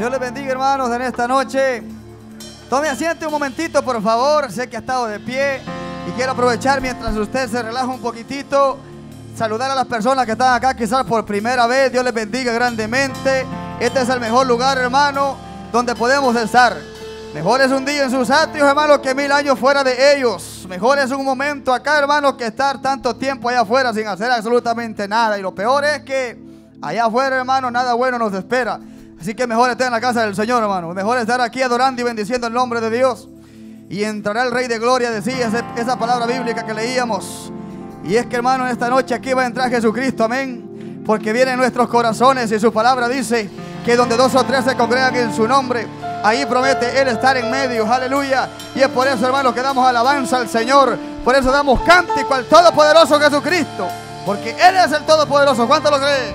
Dios les bendiga, hermanos, en esta noche. Tome asiento un momentito, por favor. Sé que ha estado de pie y quiero aprovechar mientras usted se relaja un poquitito. Saludar a las personas que están acá quizás por primera vez. Dios les bendiga grandemente. Este es el mejor lugar, hermano, donde podemos estar. Mejor es un día en sus atrios, hermano, que mil años fuera de ellos. Mejor es un momento acá, hermano, que estar tanto tiempo allá afuera sin hacer absolutamente nada. Y lo peor es que allá afuera, hermano, nada bueno nos espera. Así que mejor estar en la casa del Señor, hermano. Mejor estar aquí adorando y bendiciendo el nombre de Dios. Y entrará el Rey de Gloria, decía esa, palabra bíblica que leíamos. Y es que, hermano, en esta noche aquí va a entrar Jesucristo, amén. Porque viene en nuestros corazones y su palabra dice que donde dos o tres se congregan en su nombre, ahí promete Él estar en medio, aleluya. Y es por eso, hermano, que damos alabanza al Señor. Por eso damos cántico al Todopoderoso Jesucristo. Porque Él es el Todopoderoso. ¿Cuánto lo cree?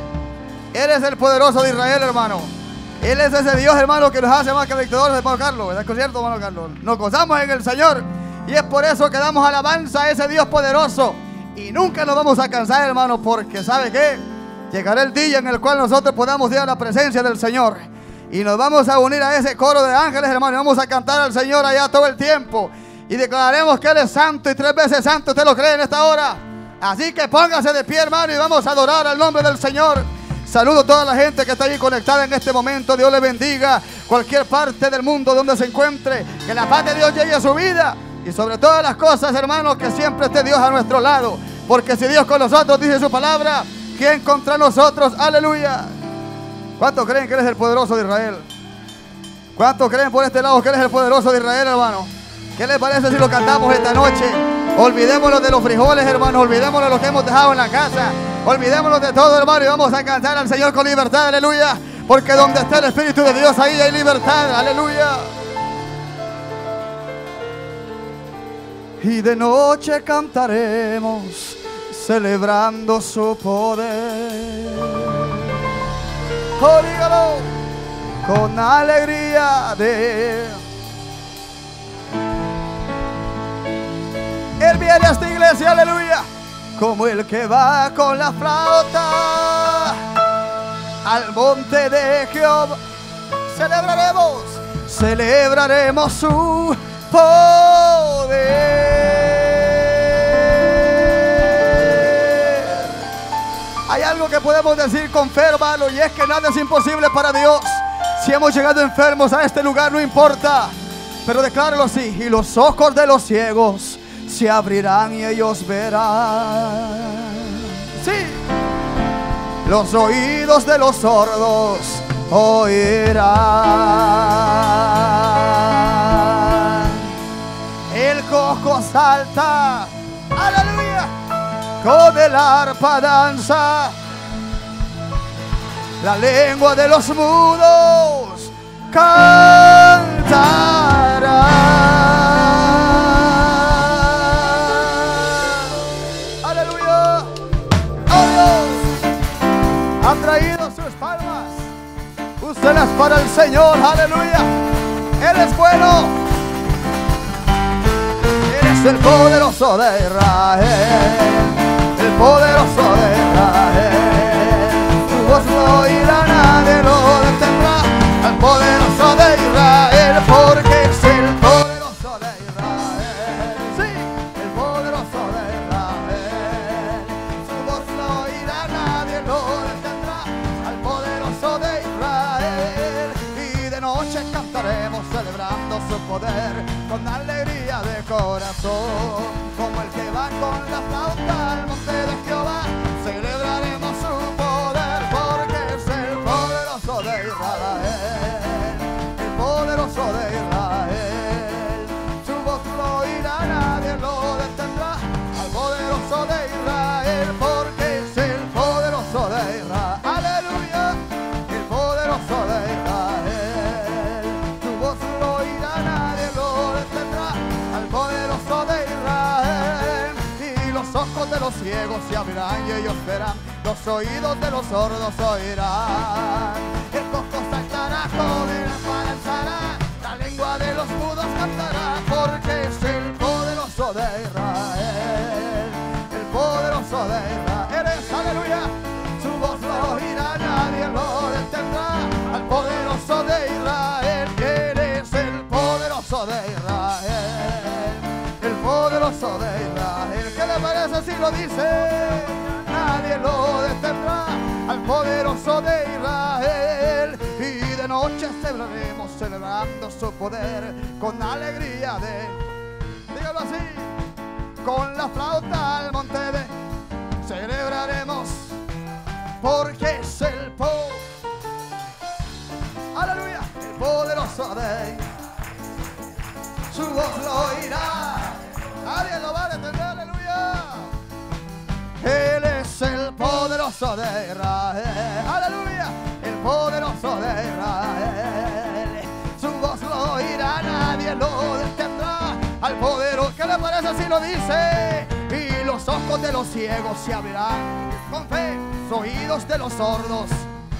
Él es el poderoso de Israel, hermano. Él es ese Dios, hermano, que nos hace más que victoriosos, hermano Carlos. ¿Verdad que es cierto, hermano Carlos? Nos gozamos en el Señor. Y es por eso que damos alabanza a ese Dios poderoso. Y nunca nos vamos a cansar, hermano, porque ¿sabe qué? Llegará el día en el cual nosotros podamos ir a la presencia del Señor. Y nos vamos a unir a ese coro de ángeles, hermano. Y vamos a cantar al Señor allá todo el tiempo. Y declararemos que Él es santo y tres veces santo. ¿Usted lo cree en esta hora? Así que póngase de pie, hermano, y vamos a adorar al nombre del Señor. Saludo a toda la gente que está ahí conectada en este momento. Dios le bendiga. Cualquier parte del mundo donde se encuentre. Que la paz de Dios llegue a su vida. Y sobre todas las cosas, hermanos, que siempre esté Dios a nuestro lado. Porque si Dios con nosotros dice su palabra, ¿quién contra nosotros? Aleluya. ¿Cuántos creen que Él es el poderoso de Israel? ¿Cuántos creen por este lado que Él es el poderoso de Israel, hermano? ¿Qué les parece si lo cantamos esta noche? Olvidémonos de los frijoles, hermano. Olvidémonos de lo que hemos dejado en la casa. Olvidémonos de todo, hermano. Y vamos a cantar al Señor con libertad. Aleluya. Porque donde está el Espíritu de Dios, ahí hay libertad. Aleluya. Y de noche cantaremos celebrando su poder. Dígalo, con alegría de viene a esta iglesia, aleluya, como el que va con la flauta al monte de Jehová. Celebraremos, celebraremos su poder. Hay algo que podemos decir con fe, hermano, y es que nada es imposible para Dios. Si hemos llegado enfermos a este lugar, no importa. Pero decláralo así, y los ojos de los ciegos se abrirán y ellos verán. Sí. Los oídos de los sordos oirán. El cojo salta, aleluya, con el arpa danza. La lengua de los mudos cantará. Para el Señor. Aleluya. Él es bueno. Él es el poderoso de Israel. El poderoso de Israel. Tu voz no oirá, nadie lo detendrá. Al poderoso de Israel, porque poder con alegría de corazón. ciegos se abrirán y ellos verán, los oídos de los sordos oirán. El coco saltará, cobrirá, alzará, la lengua de los mudos cantará, porque es el poderoso de Israel, el poderoso de Israel. Eres, aleluya, su voz no oirá, nadie lo detendrá, al poderoso de Israel, eres el poderoso de Israel, el poderoso de Israel así lo dice, nadie lo detendrá al poderoso de Israel. Y de noche celebraremos celebrando su poder con alegría de, dígalo así, con la flauta al monte de celebraremos porque es el po, aleluya, el poderoso de su voz lo oirá. Nadie lo va a detener. Él es el poderoso de Israel, aleluya, el poderoso de Israel. Su voz lo oirá, nadie lo detendrá. Al poderoso, ¿qué le parece si lo dice? Y los ojos de los ciegos se abrirán con fe, los oídos de los sordos.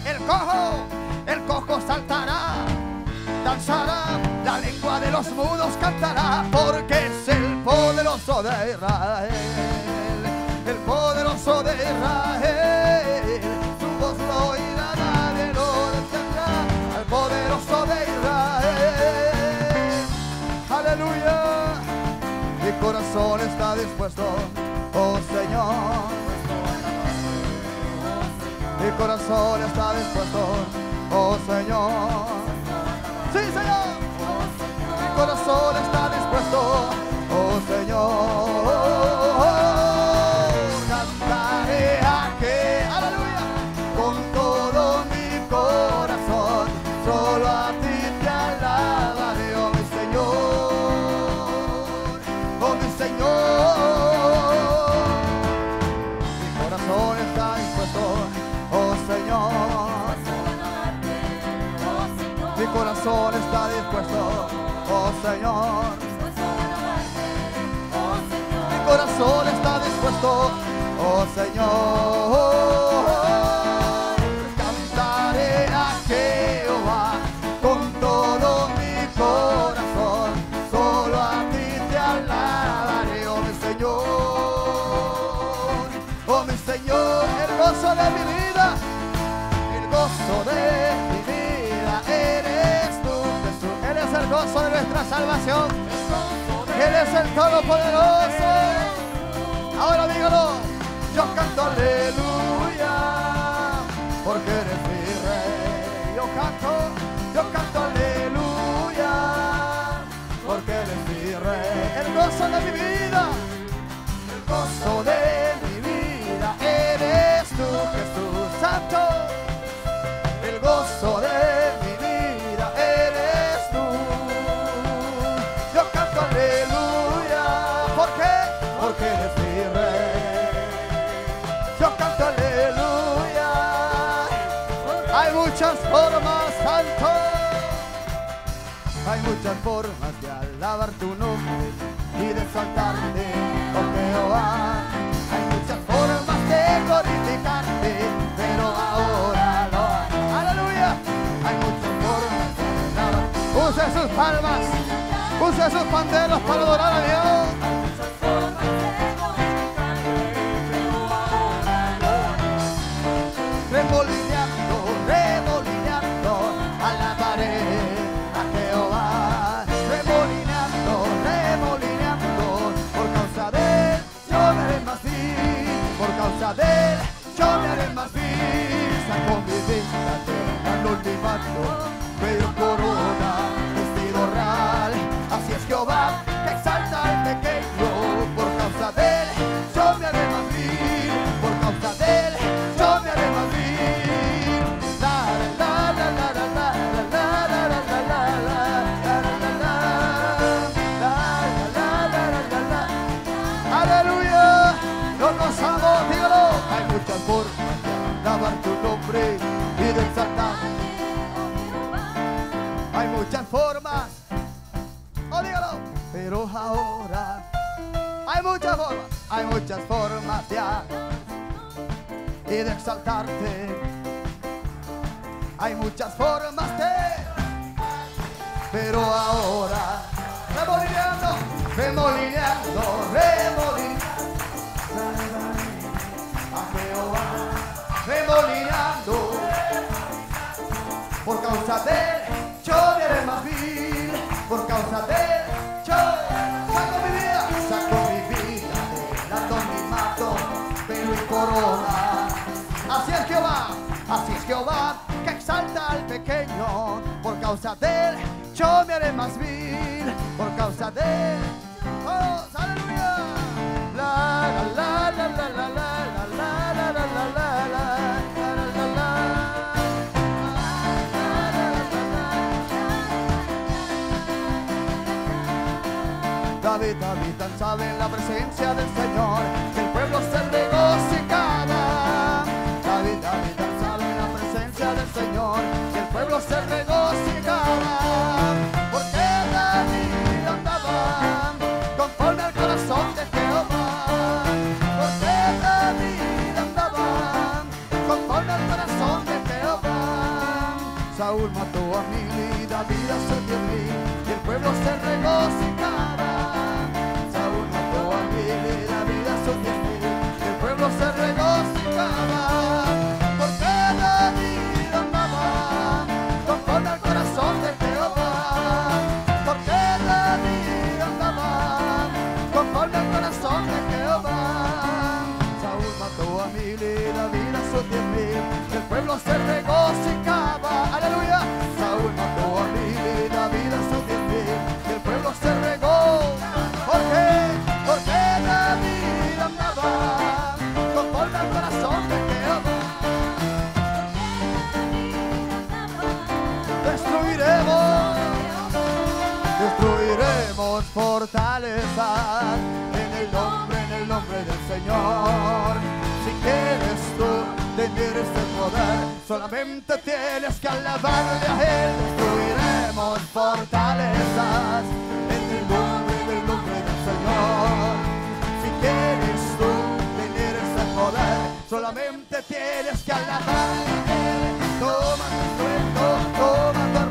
El cojo, el cojo saltará danzará, la lengua de los mudos cantará, porque es el poderoso de Israel, el poderoso de Israel, su voz lo oirá, nadie lo detendrá, el poderoso de Israel, aleluya, mi corazón está dispuesto, oh Señor, mi corazón está dispuesto, oh Señor. Sí, Señor. Mi corazón está dispuesto, oh Señor. Señor. Mi corazón está dispuesto, oh Señor. Cantaré a Jehová con todo mi corazón. Solo a ti te alabaré, oh mi Señor. Oh mi Señor, el gozo de mi vida, el gozo de gozo de nuestra salvación. Él es el Todopoderoso. Ahora dígalo. Yo canto aleluya, porque eres mi rey. Yo canto, yo canto aleluya, porque eres mi rey. El gozo de mi vida, el gozo de Porque eres mi rey. Yo canto aleluya. Hay muchas formas, santo. Hay muchas formas de alabar tu nombre y de exaltarte, oh Jehová. Hay muchas formas de glorificarte, pero ahora lo hay. Aleluya. Hay muchas formas de alabar. Use sus palmas, use sus panderos para adorar a Dios. no le haré más vista con mi vida terminando medio corona vestido real. Así es Jehová te exalta y te queda pero ahora hay muchas formas, hay muchas formas alabar y de exaltarte. Hay muchas formas de, pero ahora remolineando, remolineando, remolineando a remolineando. Por causa de él, yo me haré más vil. Por causa de él, Así es Jehová, así es Jehová, que exalta al pequeño. Por causa de él, yo me haré más vil. Por causa de él, todos, aleluya. La, la, la, la, la, la. David, David danzaba en la presencia del Señor Señor, que el pueblo se regocijaba. Porque David andaba conforme al corazón de Jehová. Porque David andaba conforme al corazón de Jehová. Saúl mató a mil y David a diez mil, y el pueblo se regocijaba. Se regocijaba. Aleluya. Saúl mató a mil y David a sus diez el pueblo se regó. ¿Por qué? Porque David andaba conforme al corazón de Jehová. Destruiremos destruiremos fortalezas en el nombre, en el nombre del Señor. Si quieres tú tener este poder, solamente tienes que alabarle a Él. Destruiremos fortalezas en el nombre, en el nombre del Señor. Si quieres tú tener este poder, solamente tienes que alabarle a Él. Toma tu toma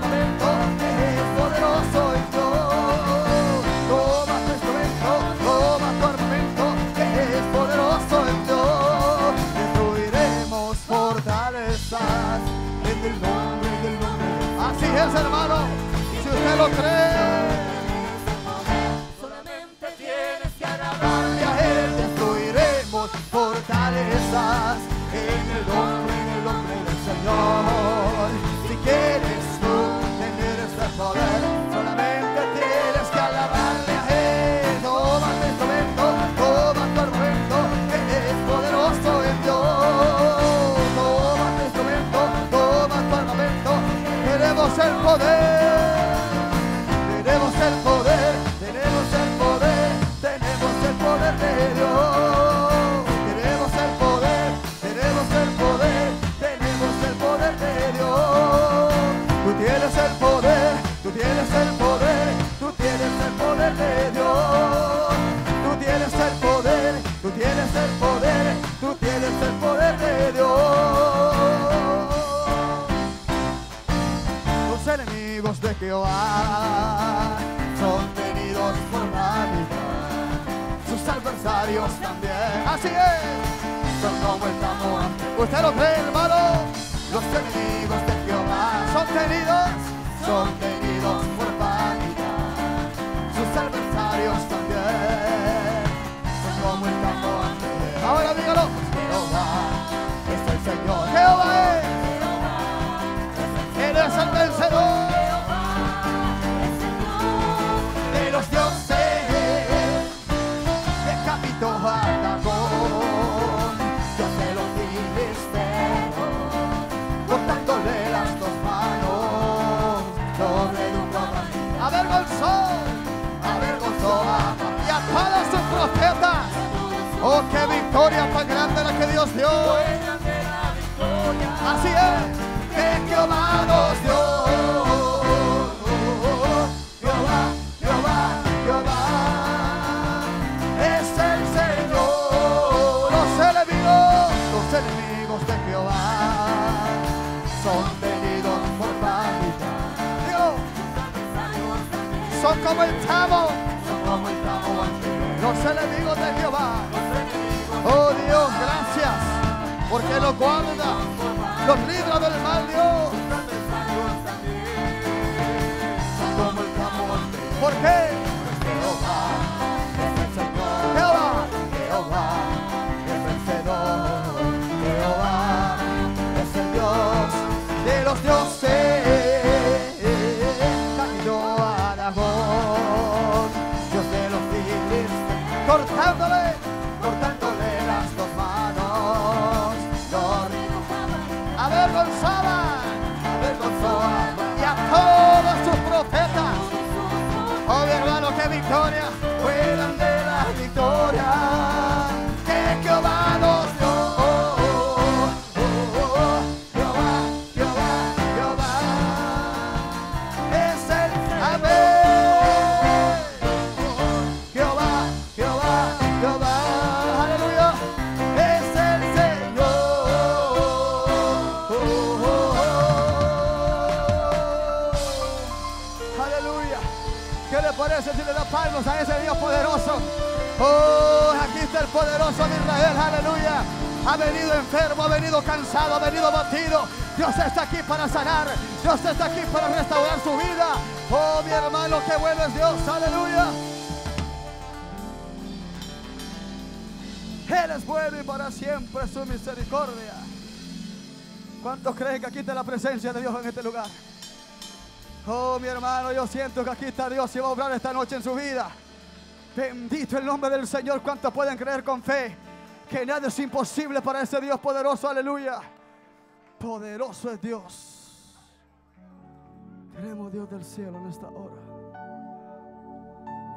lo cree. Tienes el poder, tú tienes el poder de Dios. Tú tienes el poder, tú tienes el poder, tú tienes el poder de Dios los enemigos de Jehová son tenidos por vanidad, sus adversarios también. Así es, son como el tambor. ¿Usted lo cree, hermano? Los enemigos de Jehová son tenidos, son tenidos Eres el vencedor de los dioses. Decapitó a Dagón, Dios de los filisteos, cortándole las dos manos. Lo redujo a Avergonzó, avergonzó a y a todas sus profetas. Oh, qué victoria tan grande la que Dios dio. Así es que jehová nos dio. Jehová, Jehová, Jehová. Es el Señor. Los enemigos, los enemigos de jehová, son venidos por falsedad. Son como el tabú. Los enemigos de jehová. Oh Dios, gracias porque los guardan. Los libra del mal, Dios. ¿Por qué? Jehová, Jehová, el vencedor. Jehová es el Dios de los dioses. Cortándole. Victoria, palmas a ese Dios poderoso? Oh, aquí está el poderoso de Israel. Aleluya. Ha venido enfermo, ha venido cansado, ha venido batido. Dios está aquí para sanar. Dios está aquí para restaurar su vida. Oh, mi hermano, qué bueno es Dios. Aleluya. Él es bueno y para siempre su misericordia. ¿Cuántos creen que aquí está la presencia de Dios en este lugar? Oh, mi hermano, yo siento que aquí está Dios y va a obrar esta noche en su vida. Bendito el nombre del Señor. ¿Cuántos pueden creer con fe que nada es imposible para ese Dios poderoso? Aleluya. Poderoso es Dios. Queremos Dios del cielo en esta hora.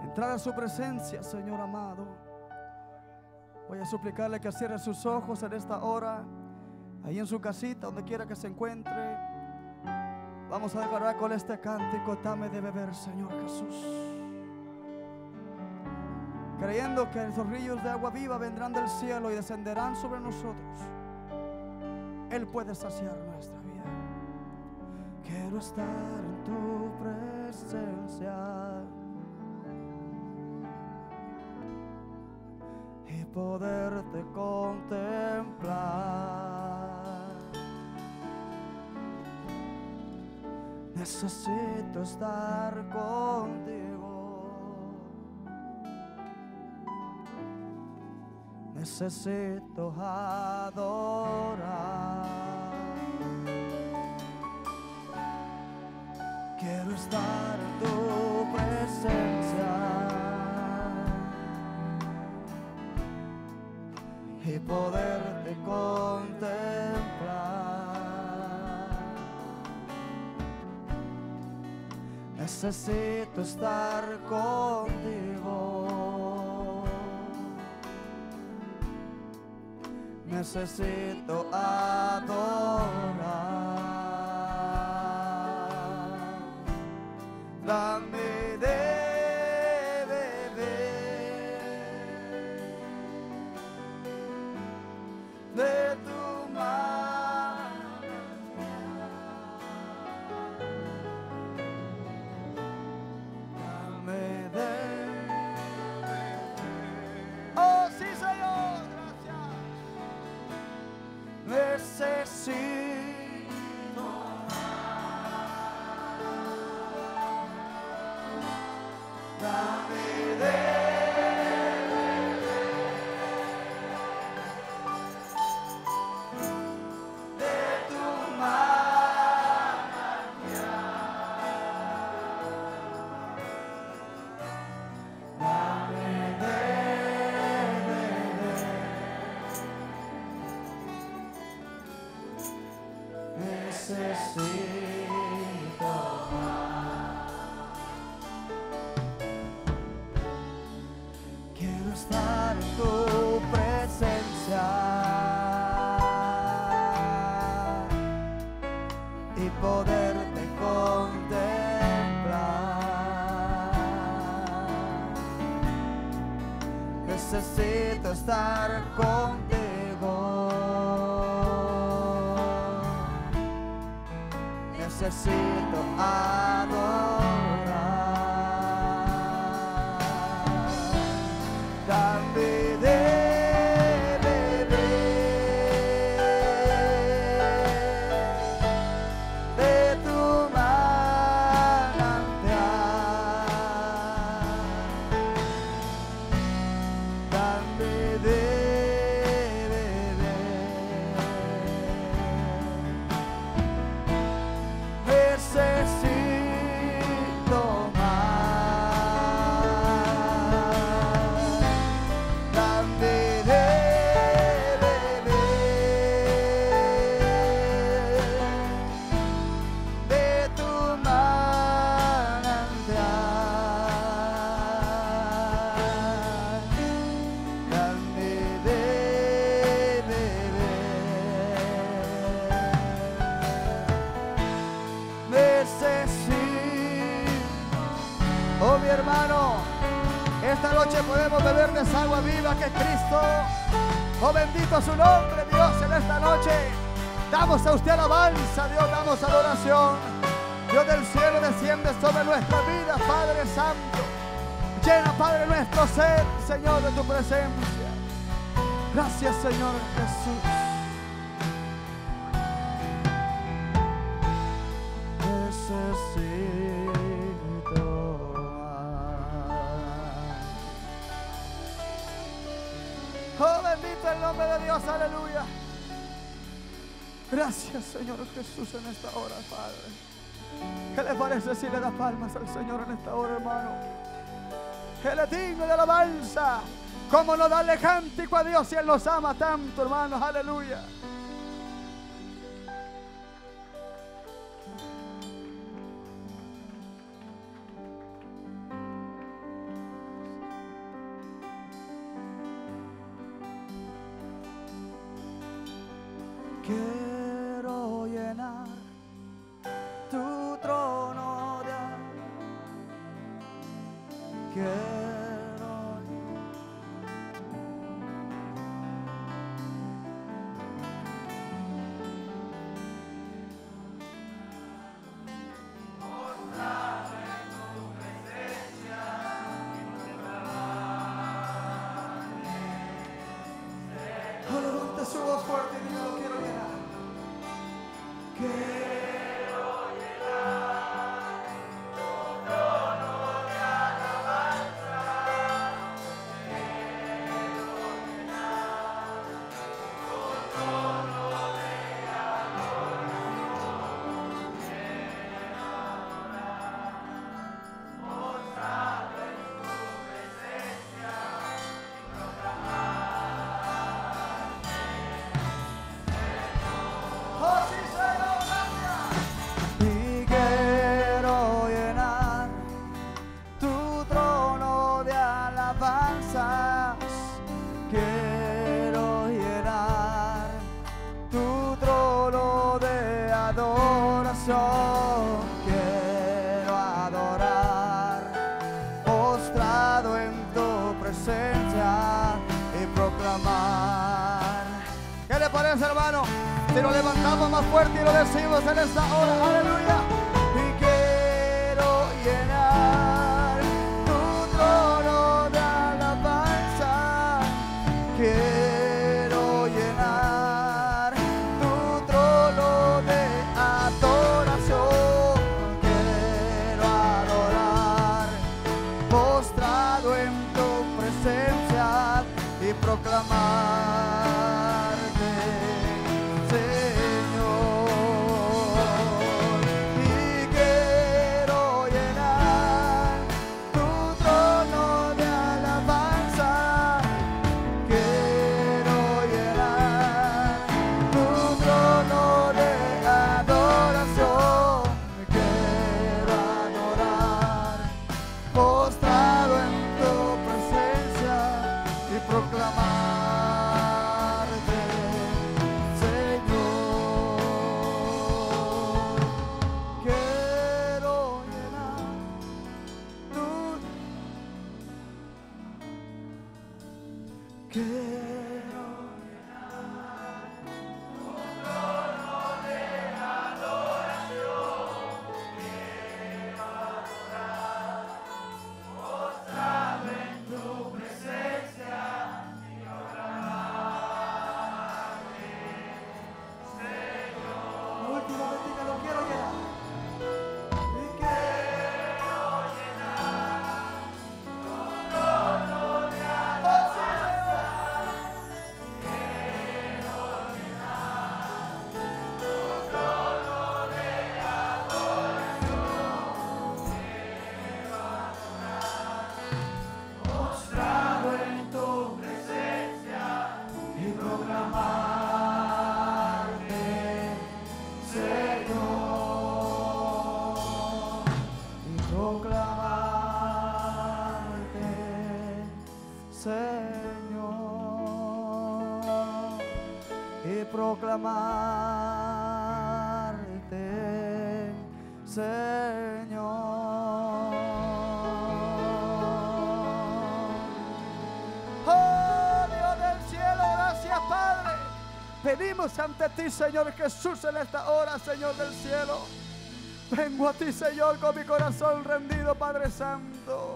Entrar a su presencia, Señor amado. Voy a suplicarle que cierre sus ojos en esta hora. Ahí en su casita, donde quiera que se encuentre. Vamos a declarar con este cántico, dame de beber, Señor Jesús. Creyendo que esos ríos de agua viva vendrán del cielo y descenderán sobre nosotros. Él puede saciar nuestra vida. Quiero estar en tu presencia y poderte contemplar. Necesito estar contigo. Necesito adorar. Quiero estar en tu presencia y poderte contemplar. Necesito estar contigo. Necesito adorar. Necesito estar contigo. Necesito adorar. Que Cristo. Oh, bendito su nombre, Dios, en esta noche. Damos a usted alabanza, Dios, damos adoración. Dios del cielo desciende sobre nuestra vida, Padre Santo. Llena, Padre, nuestro ser, Señor, de tu presencia. Gracias, Señor Gracias, Señor Jesús, en esta hora, Padre. ¿Qué le parece si le da palmas al Señor en esta hora, hermano? Él es digno de alabanza. ¿Cómo no darle cántico a Dios si Él nos ama tanto, hermanos? Aleluya. Señor. Oh Dios del cielo, gracias Padre. Venimos ante ti, Señor Jesús, en esta hora, Señor del cielo. Vengo a ti, Señor, con mi corazón rendido, Padre Santo.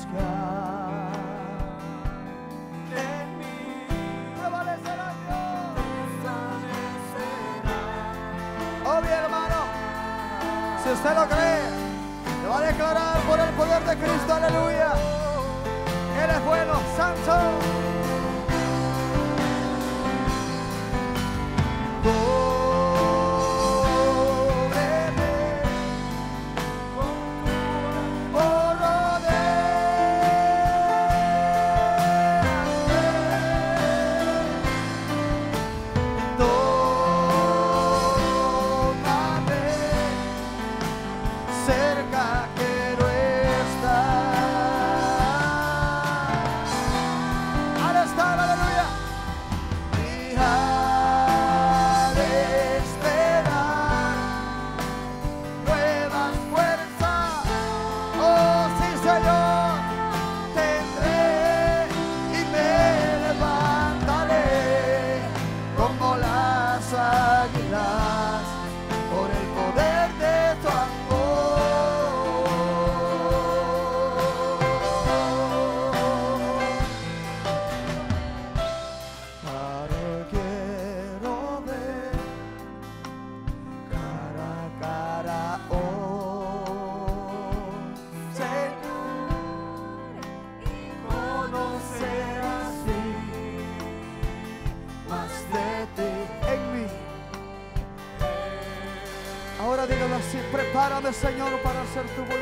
Oh, usted lo cree, le va a declarar por el poder de Cristo, aleluya. Él es bueno, santo. сердцу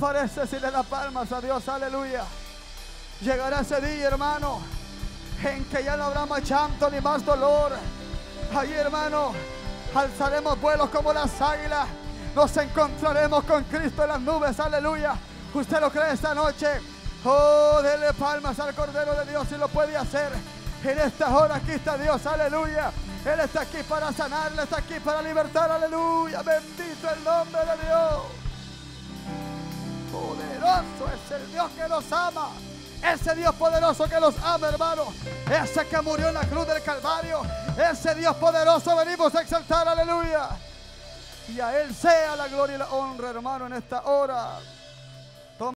parece si le da palmas a Dios? Aleluya. Llegará ese día, hermano, en que ya no habrá más llanto ni más dolor. Ahí, hermano, alzaremos vuelos como las águilas. Nos encontraremos con Cristo en las nubes. Aleluya. ¿Usted lo cree esta noche? Oh, dele palmas al Cordero de Dios si lo puede hacer. En esta hora aquí está Dios. Aleluya. Él está aquí para sanar, Él está aquí para libertar. Aleluya. Bendito el nombre de Dios. Es el Dios que los ama. Ese Dios poderoso que los ama, hermano. Ese que murió en la cruz del Calvario. Ese Dios poderoso venimos a exaltar, aleluya. Y a Él sea la gloria y la honra, hermano, en esta hora.